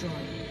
Destroyed.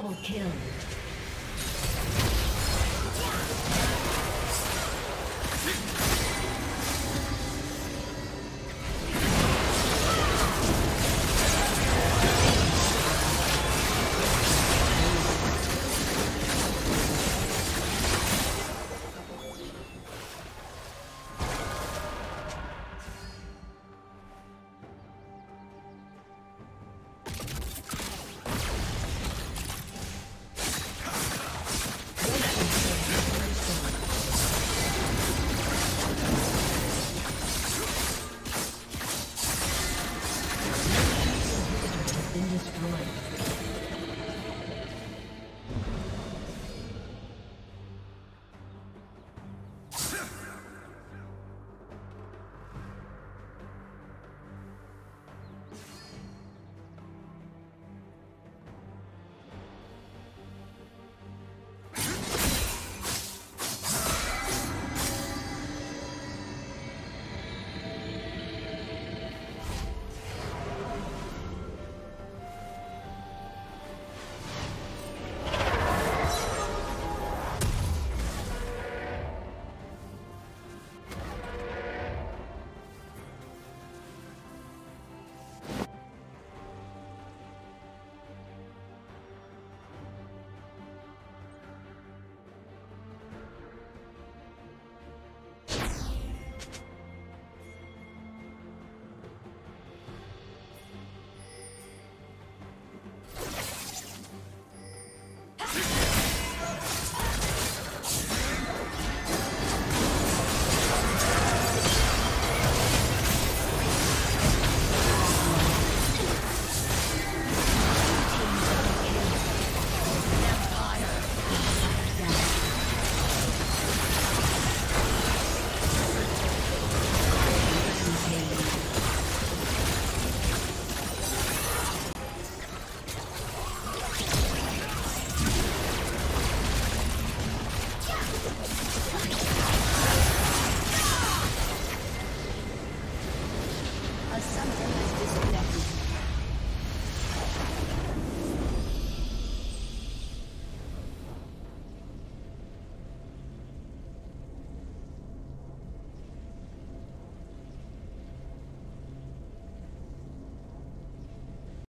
Double kill.